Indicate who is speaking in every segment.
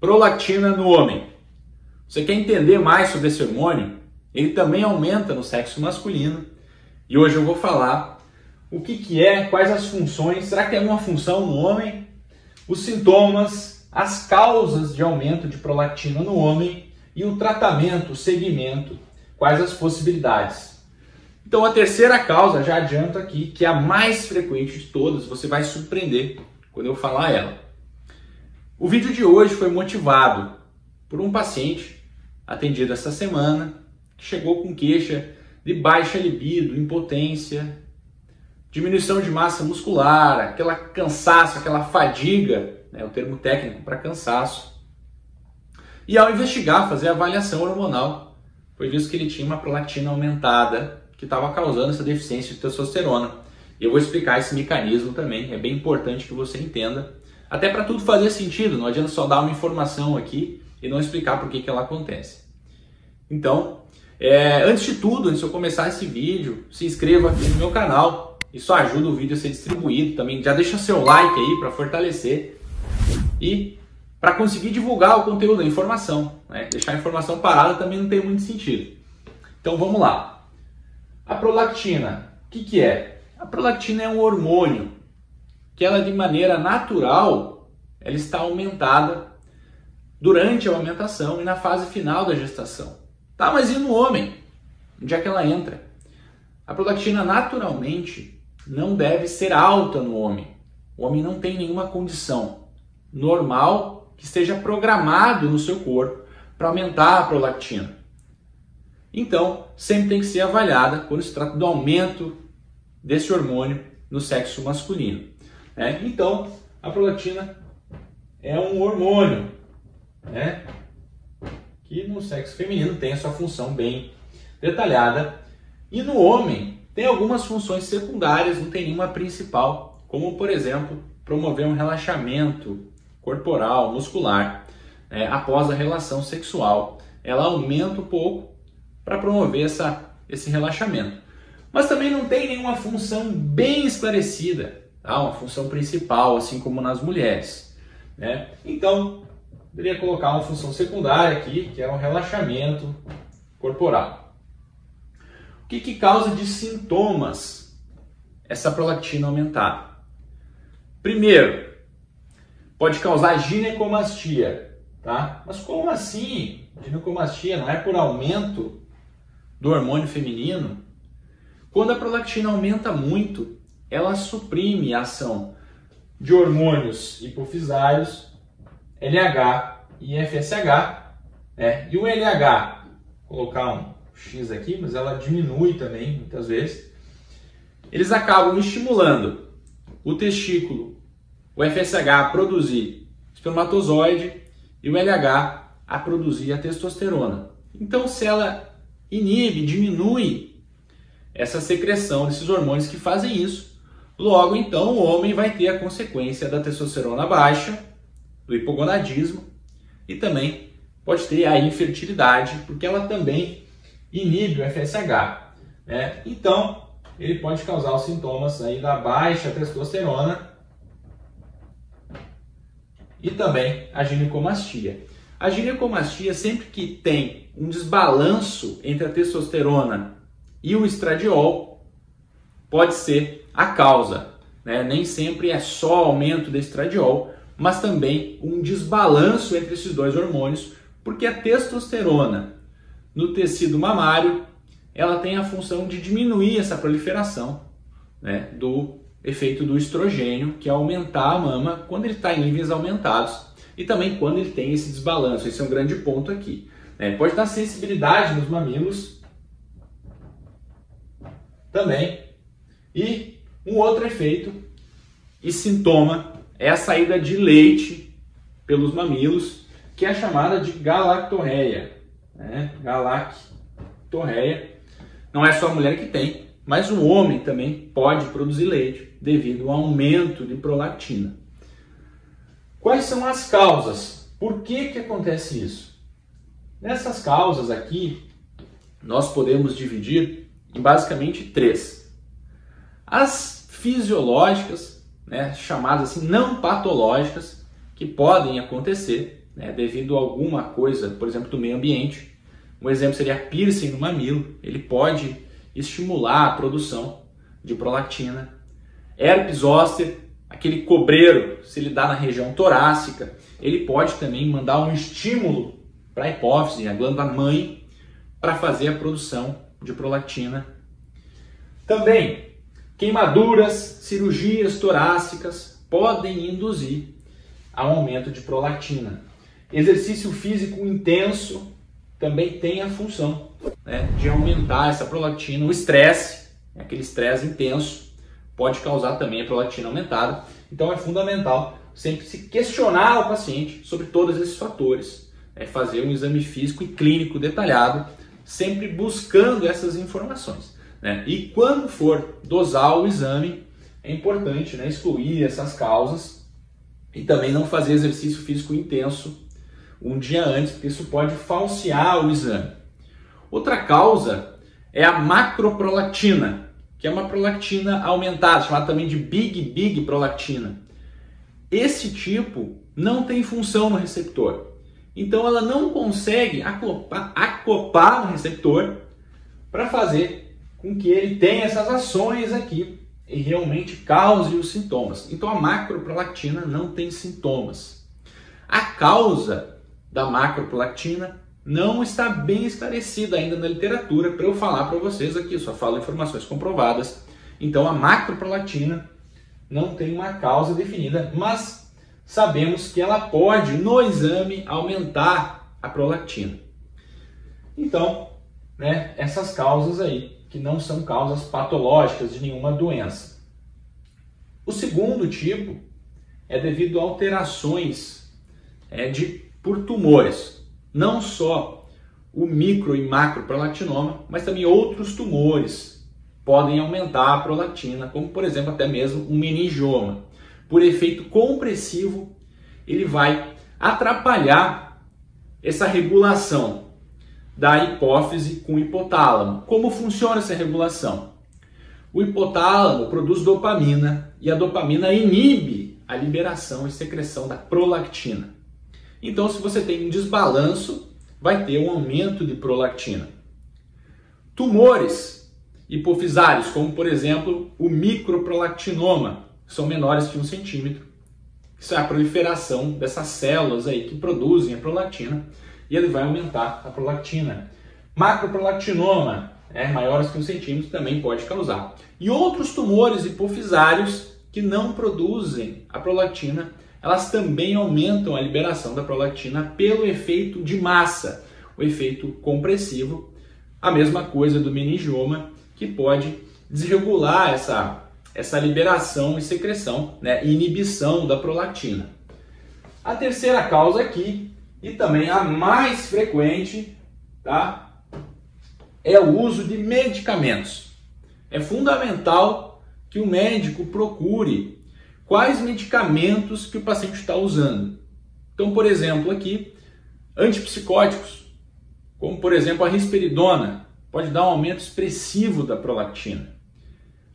Speaker 1: Prolactina no homem. Você quer entender mais sobre esse hormônio? Ele também aumenta no sexo masculino. E hoje eu vou falar o que, que é, quais as funções, será que tem alguma função no homem? Os sintomas, as causas de aumento de prolactina no homem e o tratamento, o segmento, quais as possibilidades. Então a terceira causa, já adianto aqui, que é a mais frequente de todas, você vai surpreender quando eu falar ela. O vídeo de hoje foi motivado por um paciente atendido essa semana que chegou com queixa de baixa libido, impotência, diminuição de massa muscular, aquela cansaço, aquela fadiga, né, o termo técnico para cansaço. E ao investigar, fazer avaliação hormonal, foi visto que ele tinha uma prolactina aumentada que estava causando essa deficiência de testosterona. Eu vou explicar esse mecanismo também, é bem importante que você entenda até para tudo fazer sentido, não adianta só dar uma informação aqui e não explicar por que, que ela acontece. Então, é, antes de tudo, antes de eu começar esse vídeo, se inscreva aqui no meu canal. Isso ajuda o vídeo a ser distribuído também. Já deixa seu like aí para fortalecer e para conseguir divulgar o conteúdo, a informação. Né? Deixar a informação parada também não tem muito sentido. Então vamos lá. A prolactina, o que, que é? A prolactina é um hormônio que ela de maneira natural ela está aumentada durante a amamentação e na fase final da gestação. Tá, mas e no homem? Onde é que ela entra? A prolactina naturalmente não deve ser alta no homem. O homem não tem nenhuma condição normal que esteja programado no seu corpo para aumentar a prolactina. Então, sempre tem que ser avaliada quando se trata do aumento desse hormônio no sexo masculino. Né? Então, a prolactina é um hormônio né? que no sexo feminino tem a sua função bem detalhada. E no homem tem algumas funções secundárias, não tem nenhuma principal, como por exemplo promover um relaxamento corporal, muscular, né? após a relação sexual. Ela aumenta um pouco para promover essa, esse relaxamento. Mas também não tem nenhuma função bem esclarecida tá? uma função principal, assim como nas mulheres. Né? Então, poderia colocar uma função secundária aqui, que é um relaxamento corporal. O que, que causa de sintomas essa prolactina aumentada? Primeiro, pode causar ginecomastia, tá? Mas como assim? Ginecomastia não é por aumento do hormônio feminino? Quando a prolactina aumenta muito, ela suprime a ação de hormônios hipofisários, LH e FSH. Né? E o LH, vou colocar um X aqui, mas ela diminui também, muitas vezes. Eles acabam estimulando o testículo, o FSH a produzir espermatozoide e o LH a produzir a testosterona. Então, se ela inibe, diminui essa secreção desses hormônios que fazem isso, Logo, então, o homem vai ter a consequência da testosterona baixa, do hipogonadismo e também pode ter a infertilidade, porque ela também inibe o FSH. Né? Então, ele pode causar os sintomas aí da baixa testosterona e também a ginecomastia. A ginecomastia, sempre que tem um desbalanço entre a testosterona e o estradiol, pode ser a causa. Né? Nem sempre é só aumento de estradiol, mas também um desbalanço entre esses dois hormônios, porque a testosterona no tecido mamário ela tem a função de diminuir essa proliferação né, do efeito do estrogênio, que é aumentar a mama quando ele está em níveis aumentados e também quando ele tem esse desbalanço. Esse é um grande ponto aqui. Né? Pode dar sensibilidade nos mamilos também e um outro efeito e sintoma é a saída de leite pelos mamilos, que é chamada de galactorreia. Né? Galactorreia. Não é só a mulher que tem, mas o homem também pode produzir leite devido ao aumento de prolactina. Quais são as causas? Por que, que acontece isso? Nessas causas aqui, nós podemos dividir em basicamente três. As fisiológicas, né, chamadas assim não patológicas, que podem acontecer, né, devido a alguma coisa, por exemplo, do meio ambiente. Um exemplo seria piercing no mamilo, ele pode estimular a produção de prolactina. Herpes zoster, aquele cobreiro, se ele dá na região torácica, ele pode também mandar um estímulo para a hipófise, a glândula mãe, para fazer a produção de prolactina. Também, queimaduras, cirurgias torácicas podem induzir ao aumento de prolactina. Exercício físico intenso também tem a função né, de aumentar essa prolactina. O estresse, aquele estresse intenso, pode causar também a prolactina aumentada. Então é fundamental sempre se questionar o paciente sobre todos esses fatores. É fazer um exame físico e clínico detalhado, sempre buscando essas informações. Né? E quando for dosar o exame, é importante né, excluir essas causas e também não fazer exercício físico intenso um dia antes, porque isso pode falsear o exame. Outra causa é a macroprolactina, que é uma prolactina aumentada, chamada também de big big prolactina. Esse tipo não tem função no receptor. Então ela não consegue acoplar, acoplar no receptor para fazer com que ele tenha essas ações aqui e realmente cause os sintomas. Então a macroprolactina não tem sintomas. A causa da macroprolactina não está bem esclarecida ainda na literatura para eu falar para vocês aqui, só falo informações comprovadas. Então a macroprolactina não tem uma causa definida, mas sabemos que ela pode no exame aumentar a prolactina. Então, né, essas causas aí que não são causas patológicas de nenhuma doença. O segundo tipo é devido a alterações é, de por tumores, não só o micro e macro prolactinoma, mas também outros tumores podem aumentar a prolactina, como por exemplo até mesmo um meningioma. Por efeito compressivo, ele vai atrapalhar essa regulação da hipófise com o hipotálamo. Como funciona essa regulação? O hipotálamo produz dopamina e a dopamina inibe a liberação e secreção da prolactina. Então, se você tem um desbalanço, vai ter um aumento de prolactina. Tumores hipofisários, como por exemplo o microprolactinoma, são menores que um centímetro. Isso é a proliferação dessas células aí que produzem a prolactina e ele vai aumentar a prolactina. Macroprolactinoma, é, maiores que um centímetro, também pode causar. E outros tumores hipofisários que não produzem a prolactina elas também aumentam a liberação da prolactina pelo efeito de massa, o efeito compressivo, a mesma coisa do meningioma, que pode desregular essa, essa liberação e secreção, né, inibição da prolactina. A terceira causa aqui, e também a mais frequente, tá, é o uso de medicamentos. É fundamental que o médico procure quais medicamentos que o paciente está usando. Então, por exemplo, aqui, antipsicóticos, como por exemplo a risperidona, pode dar um aumento expressivo da prolactina.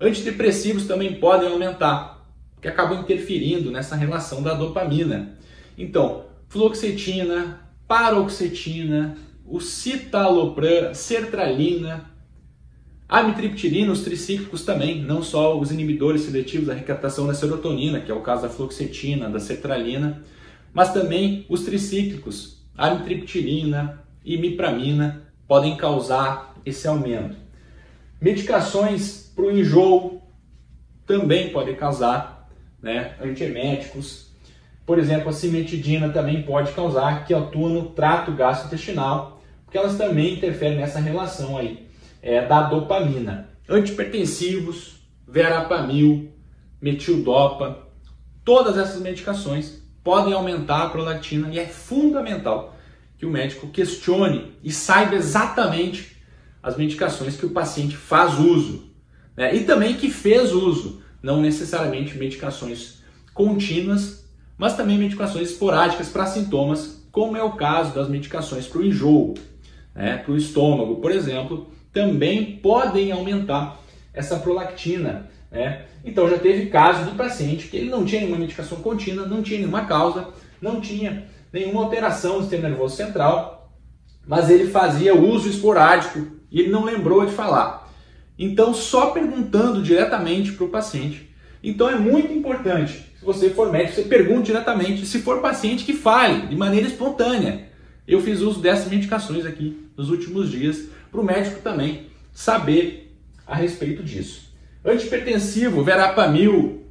Speaker 1: Antidepressivos também podem aumentar, que acabam interferindo nessa relação da dopamina. Então, fluoxetina, paroxetina, o citalopram, sertralina, Amitriptilina, os tricíclicos também, não só os inibidores seletivos da recaptação da serotonina, que é o caso da fluoxetina, da cetralina, mas também os tricíclicos, amitriptilina e mipramina, podem causar esse aumento. Medicações para o enjoo também podem causar, né? antieméticos. Por exemplo, a cimetidina também pode causar, que atua no trato gastrointestinal, porque elas também interferem nessa relação aí é, da dopamina. Antipertensivos, verapamil, metildopa, todas essas medicações podem aumentar a prolactina e é fundamental que o médico questione e saiba exatamente as medicações que o paciente faz uso né? e também que fez uso, não necessariamente medicações contínuas, mas também medicações esporádicas para sintomas, como é o caso das medicações para o enjoo, né? para o estômago, por exemplo, também podem aumentar essa prolactina. Né? Então já teve casos do paciente que ele não tinha nenhuma medicação contínua, não tinha nenhuma causa, não tinha nenhuma alteração do sistema nervoso central, mas ele fazia uso esporádico e ele não lembrou de falar. Então, só perguntando diretamente para o paciente. Então, é muito importante, se você for médico, você pergunte diretamente. Se for paciente, que fale de maneira espontânea. Eu fiz uso dessas medicações aqui nos últimos dias, para o médico também saber a respeito disso. Antipertensivo, verapamil,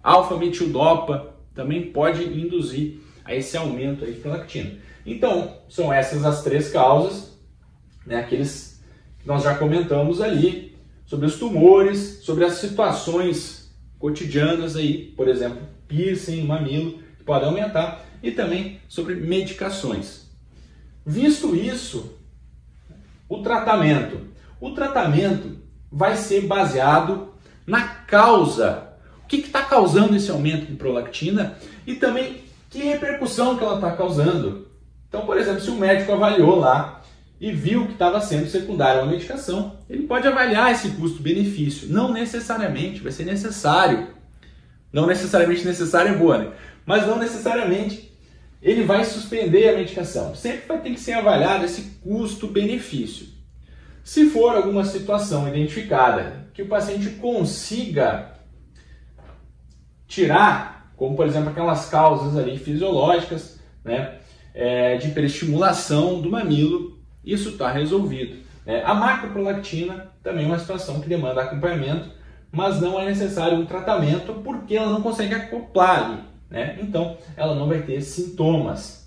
Speaker 1: alfa-metildopa, também pode induzir a esse aumento aí de prolactina. Então, são essas as três causas, né, aqueles que nós já comentamos ali, sobre os tumores, sobre as situações cotidianas aí, por exemplo, piercing, mamilo, que podem aumentar, e também sobre medicações. Visto isso, o tratamento. O tratamento vai ser baseado na causa o que está causando esse aumento de prolactina e também que repercussão que ela está causando. Então, por exemplo, se o médico avaliou lá e viu que estava sendo secundária uma medicação, ele pode avaliar esse custo-benefício. Não necessariamente vai ser necessário. Não necessariamente necessário é boa, né? Mas não necessariamente ele vai suspender a medicação. Sempre vai ter que ser avaliado esse custo-benefício. Se for alguma situação identificada que o paciente consiga tirar, como por exemplo aquelas causas ali fisiológicas, né, é, de hiperestimulação do mamilo, isso está resolvido. Né? A macroprolactina também é uma situação que demanda acompanhamento, mas não é necessário um tratamento porque ela não consegue acoplar ali, né? então ela não vai ter sintomas.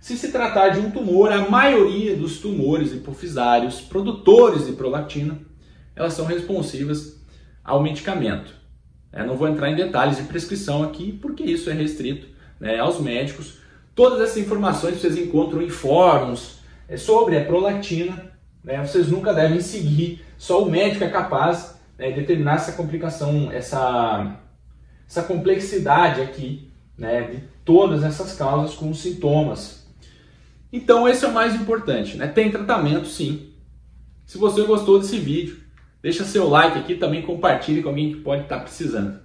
Speaker 1: Se se tratar de um tumor, a maioria dos tumores hipofisários produtores de prolactina, elas são responsivas ao medicamento. É, não vou entrar em detalhes de prescrição aqui, porque isso é restrito né, aos médicos. Todas essas informações vocês encontram em fóruns é, sobre a prolactina. Né, vocês nunca devem seguir, só o médico é capaz né, de determinar essa complicação, essa, essa complexidade aqui né, de todas essas causas com sintomas. Então esse é o mais importante, né? Tem tratamento sim. Se você gostou desse vídeo, Deixa seu like aqui, também compartilhe com alguém que pode estar precisando.